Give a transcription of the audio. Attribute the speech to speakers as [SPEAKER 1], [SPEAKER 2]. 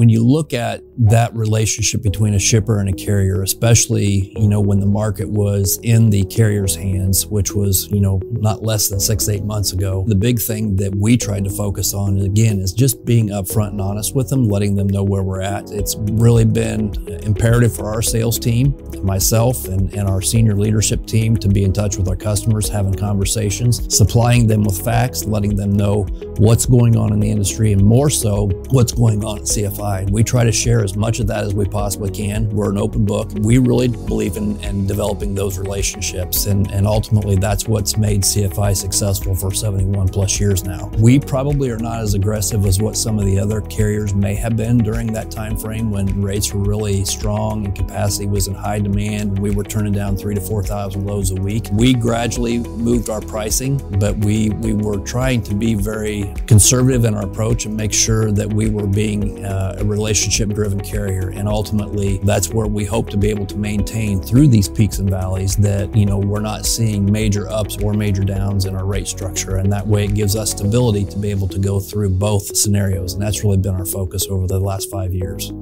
[SPEAKER 1] when you look at that relationship between a shipper and a carrier, especially, you know, when the market was in the carrier's hands, which was, you know, not less than six, eight months ago, the big thing that we tried to focus on, again, is just being upfront and honest with them, letting them know where we're at. It's really been imperative for our sales team, myself and, and our senior leadership team to be in touch with our customers, having conversations, supplying them with facts, letting them know what's going on in the industry and more so what's going on at CFI. We try to share as much of that as we possibly can. We're an open book. We really believe in, in developing those relationships. And, and ultimately, that's what's made CFI successful for 71 plus years now. We probably are not as aggressive as what some of the other carriers may have been during that time frame when rates were really strong and capacity was in high demand. We were turning down three to 4,000 loads a week. We gradually moved our pricing, but we, we were trying to be very conservative in our approach and make sure that we were being uh, a relationship driven carrier. And ultimately, that's where we hope to be able to maintain through these peaks and valleys that, you know, we're not seeing major ups or major downs in our rate structure. And that way it gives us stability to be able to go through both scenarios. And that's really been our focus over the last five years.